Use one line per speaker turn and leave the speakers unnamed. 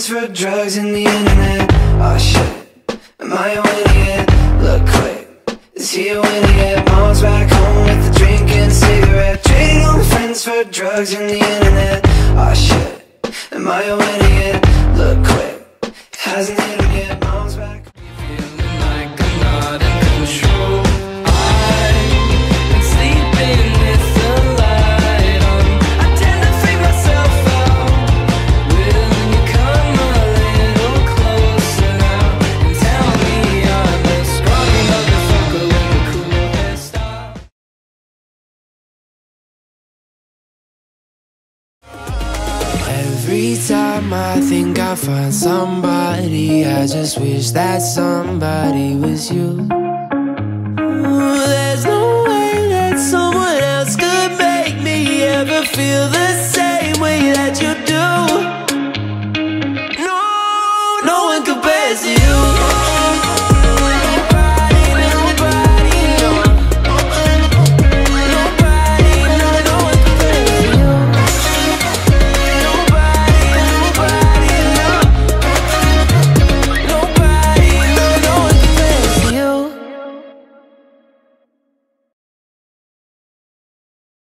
drugs and the internet. Oh shit, am I a yet? Look quick, is he a yet? Mom's back home with a drink and cigarette. Trading my friends for drugs and the internet. Oh shit, am I a winner
Every time I think I find somebody, I just wish that somebody was you. There's no way that someone else could make me ever feel the same way that you do.